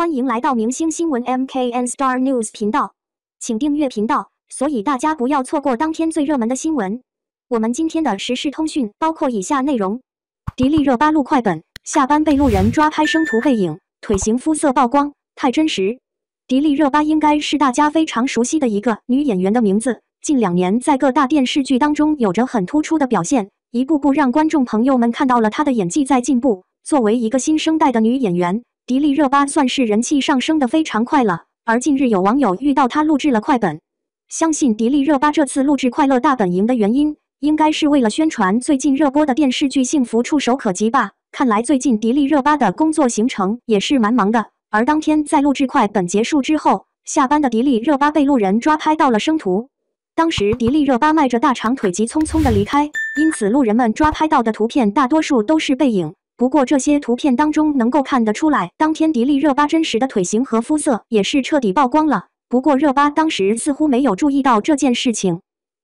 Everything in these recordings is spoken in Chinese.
欢迎来到明星新闻 MKN Star News 频道，请订阅频道，所以大家不要错过当天最热门的新闻。我们今天的时事通讯包括以下内容：迪丽热巴录快本，下班被路人抓拍生图背影，腿型肤色曝光，太真实。迪丽热巴应该是大家非常熟悉的一个女演员的名字，近两年在各大电视剧当中有着很突出的表现，一步步让观众朋友们看到了她的演技在进步。作为一个新生代的女演员。迪丽热巴算是人气上升的非常快了，而近日有网友遇到她录制了快本，相信迪丽热巴这次录制《快乐大本营》的原因，应该是为了宣传最近热播的电视剧《幸福触手可及》吧。看来最近迪丽热巴的工作行程也是蛮忙的。而当天在录制快本结束之后，下班的迪丽热巴被路人抓拍到了生图，当时迪丽热巴迈着大长腿急匆匆的离开，因此路人们抓拍到的图片大多数都是背影。不过这些图片当中能够看得出来，当天迪丽热巴真实的腿型和肤色也是彻底曝光了。不过热巴当时似乎没有注意到这件事情。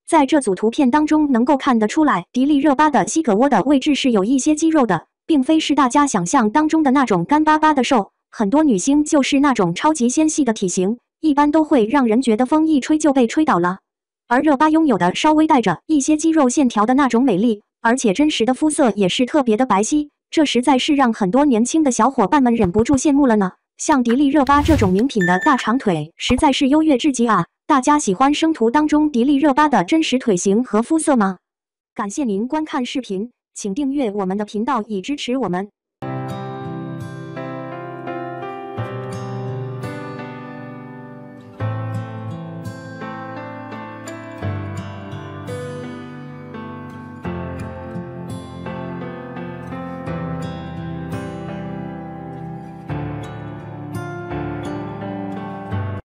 在这组图片当中能够看得出来，迪丽热巴的膝膈窝的位置是有一些肌肉的，并非是大家想象当中的那种干巴巴的瘦。很多女星就是那种超级纤细的体型，一般都会让人觉得风一吹就被吹倒了。而热巴拥有的稍微带着一些肌肉线条的那种美丽，而且真实的肤色也是特别的白皙。这实在是让很多年轻的小伙伴们忍不住羡慕了呢。像迪丽热巴这种名品的大长腿，实在是优越至极啊！大家喜欢生图当中迪丽热巴的真实腿型和肤色吗？感谢您观看视频，请订阅我们的频道以支持我们。